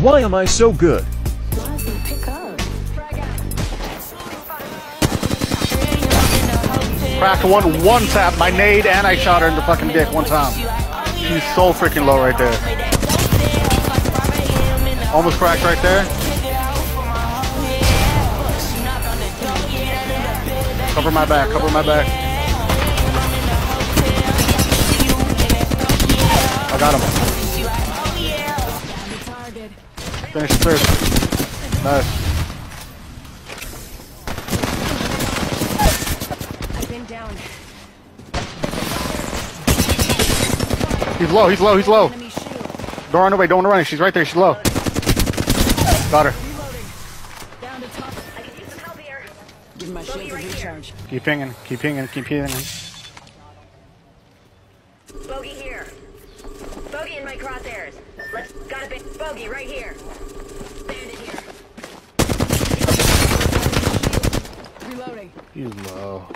Why am I so good? Crack one, one tap, my nade, and I shot her in the fucking dick one time. She's so freaking low right there. Almost cracked right there. Cover my back, cover my back. I got him. Finish the third. Nice. I've been down. He's low, he's low, he's low. Enemy shield. Don't run away, don't run away. She's right there, she's low. Got her. Down to top. I can use some help here. Give my shield a recharge. Keep pinging, keep pinging, keep pinging. Bogey here. Bogey in my crosshairs. Let's got a bit. Bogey right here. Bandit here. Reloading. He's low.